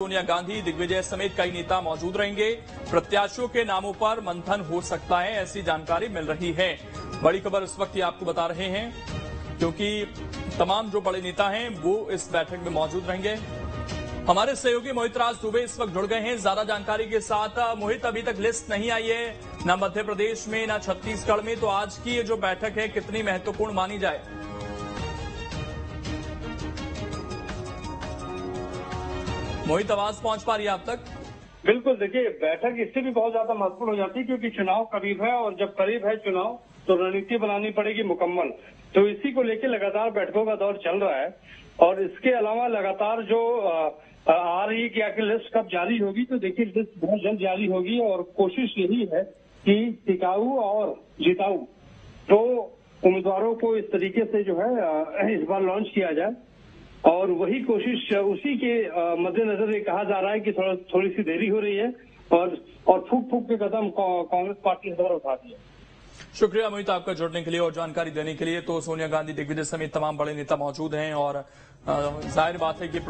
सोनिया गांधी, दिग्विजय समेत कई नेता मौजूद रहेंगे। प्रत्याशियों के नामों पर मंथन हो सकता है, ऐसी जानकारी मिल रही है। बड़ी खबर इस वक्त आपको बता रहे हैं, क्योंकि तमाम जो बड़े नेता हैं, वो इस बैठक में मौजूद रहेंगे। हमारे सहयोगी मोहित राज दुबे इस वक्त जुड़ गए हैं। ज़्यादा जानकारी के साथ, मोहित, अभी तक लिस्ट नहीं आई है, न मध्य प्रदेश में, न छत्तीसगढ़ में। तो आज की ये जो बैठक है, कितनी महत्वपूर्ण मानी जाए? मोहित आवाज़ पहुँच पा रही है आप तक? बिल्कुल देखिए बैठक इससे भी बहुत ज़्यादा महत्वपूर्ण हो जाती है क्योंकि चुनाव करीब है और जब करीब है चुनाव तो रणनीति बनानी पड़ेगी मुकम्मल। तो इसी को लेकर लगातार बैठकों का दौर चल रहा है और इसके अलावा लगातार जो आ, रही है कि आखिर लिस्ट कब जारी होगी तो देखिए लिस्ट बहुत जल्द जारी होगी और कोशिश यही है कि टिकाऊ और जिताऊ दो उम्मीदवारों को इस तरीके से जो है इस बार लॉन्च किया जाए। और वही कोशिश, उसी के मद्देनजर ये कहा जा रहा है कि थोड़ा, थोड़ी सी देरी हो रही है और और फूक फूक के कदम कांग्रेस पार्टी ने द्वारा उठा दिया। शुक्रिया मोहित आपका जुड़ने के लिए और जानकारी देने के लिए। तो सोनिया गांधी, दिग्विजय समेत तमाम बड़े नेता मौजूद हैं और ज़ाहिर बात है कि